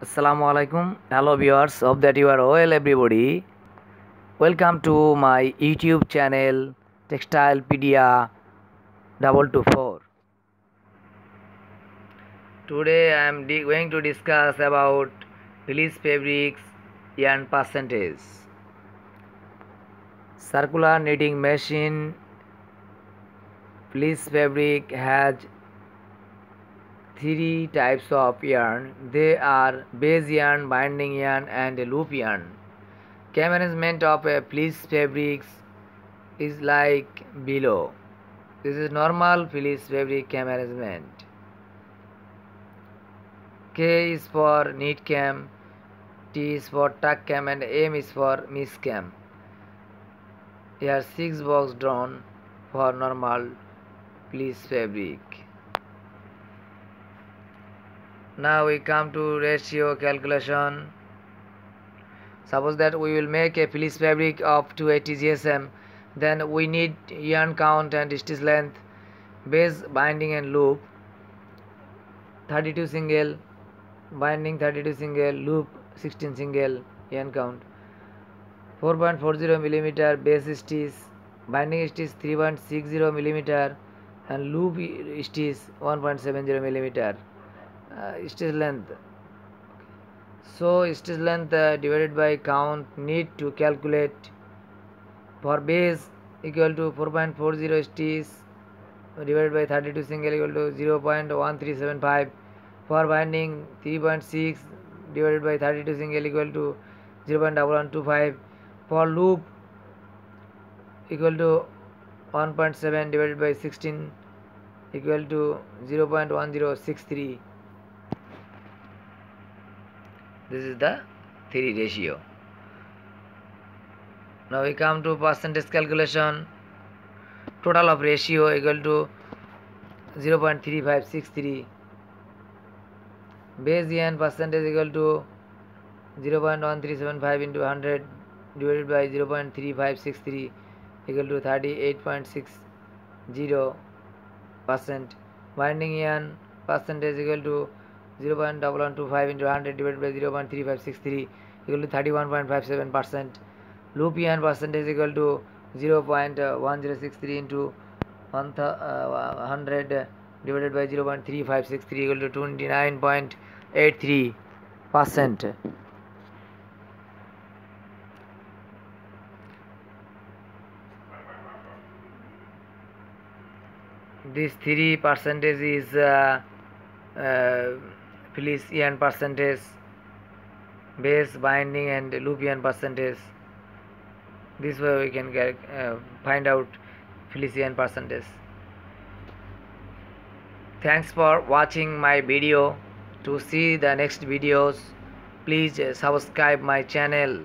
Assalamu alaikum. Hello viewers. Hope that you are well everybody. Welcome to my YouTube channel Textilepedia double two four. Today I am going to discuss about fleece fabrics and percentage. Circular knitting machine fleece fabric has three types of yarn. They are base yarn, binding yarn, and loop yarn. Care management of a fleece fabrics is like below. This is normal fleece fabric care management. K is for knit cam, T is for tuck cam, and M is for miss cam. Here six box drawn for normal fleece fabric. Now we come to ratio calculation. Suppose that we will make a fleece fabric of 280 GSM, then we need yarn count and stitch length, base binding and loop, 32 single, binding 32 single, loop 16 single, yarn count, 4.40 millimeter base stitch, binding stitch 3.60 millimeter, and loop stitch 1.70 millimeter uh, stitch length. So stitch length uh, divided by count need to calculate for base equal to 4.40 stitch divided by 32 single equal to 0.1375 for binding 3.6 divided by 32 single equal to 0.1125 for loop equal to 1.7 divided by 16 equal to 0.1063 this is the 3 ratio. Now we come to percentage calculation. Total of ratio equal to 0.3563 base yarn percentage equal to 0.1375 into 100 divided by 0.3563 equal to 38.60 percent. Binding yarn percentage equal to 0.1125 into 100 divided by 0.3563 equal to 31.57 percent. Loop yarn percentage equal to 0.1063 into 100 divided by 0.3563 equal to 29.83 percent. This 3 percentage is uh, uh, yarn percentage base binding and loop yarn percentage. This way we can get, uh, find out yarn percentage. Thanks for watching my video. To see the next videos please uh, subscribe my channel